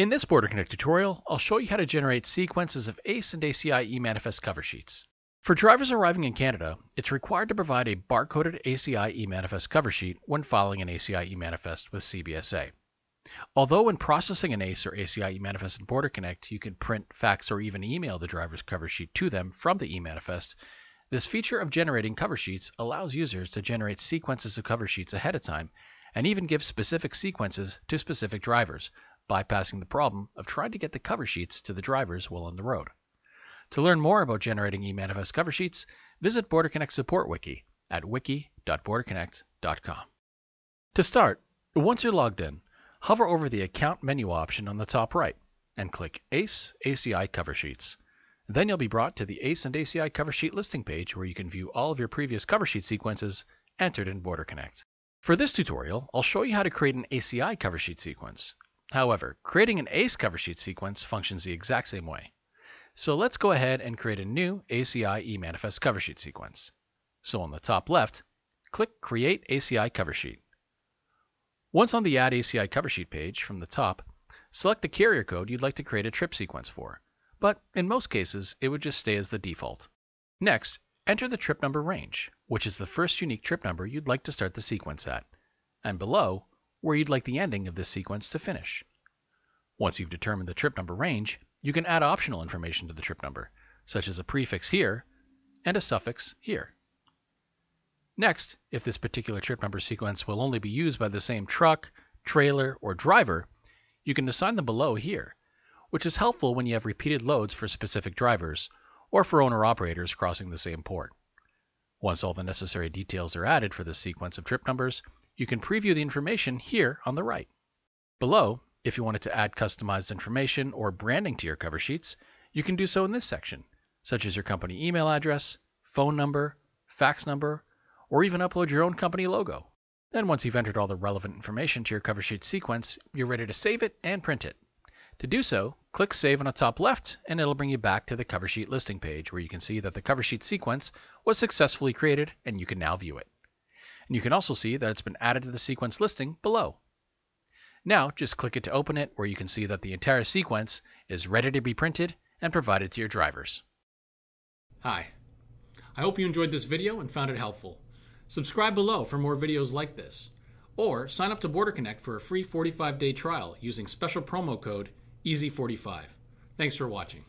In this Border Connect tutorial, I'll show you how to generate sequences of ACE and ACI eManifest cover sheets. For drivers arriving in Canada, it's required to provide a barcoded ACI eManifest cover sheet when filing an ACI eManifest with CBSA. Although when processing an ACE or ACI eManifest in Border Connect, you can print, fax, or even email the driver's cover sheet to them from the eManifest, this feature of generating cover sheets allows users to generate sequences of cover sheets ahead of time and even give specific sequences to specific drivers, bypassing the problem of trying to get the cover sheets to the drivers while on the road. To learn more about generating eManifest cover sheets, visit BorderConnect Support Wiki at wiki.borderconnect.com. To start, once you're logged in, hover over the Account menu option on the top right and click ACE ACI Cover Sheets. Then you'll be brought to the ACE and ACI cover sheet listing page where you can view all of your previous cover sheet sequences entered in BorderConnect. For this tutorial, I'll show you how to create an ACI cover sheet sequence. However, creating an ACE cover sheet sequence functions the exact same way. So let's go ahead and create a new ACI eManifest cover sheet sequence. So on the top left, click Create ACI Cover Sheet. Once on the Add ACI Cover Sheet page from the top, select the carrier code you'd like to create a trip sequence for, but in most cases it would just stay as the default. Next, enter the trip number range, which is the first unique trip number you'd like to start the sequence at, and below, where you'd like the ending of this sequence to finish. Once you've determined the trip number range, you can add optional information to the trip number, such as a prefix here and a suffix here. Next, if this particular trip number sequence will only be used by the same truck, trailer, or driver, you can assign them below here, which is helpful when you have repeated loads for specific drivers or for owner-operators crossing the same port. Once all the necessary details are added for this sequence of trip numbers, you can preview the information here on the right. Below, if you wanted to add customized information or branding to your cover sheets, you can do so in this section, such as your company email address, phone number, fax number, or even upload your own company logo. Then once you've entered all the relevant information to your cover sheet sequence, you're ready to save it and print it. To do so, click Save on the top left and it'll bring you back to the cover sheet listing page where you can see that the cover sheet sequence was successfully created and you can now view it and you can also see that it's been added to the sequence listing below. Now, just click it to open it where you can see that the entire sequence is ready to be printed and provided to your drivers. Hi. I hope you enjoyed this video and found it helpful. Subscribe below for more videos like this. Or sign up to Border Connect for a free 45-day trial using special promo code EASY45. Thanks for watching.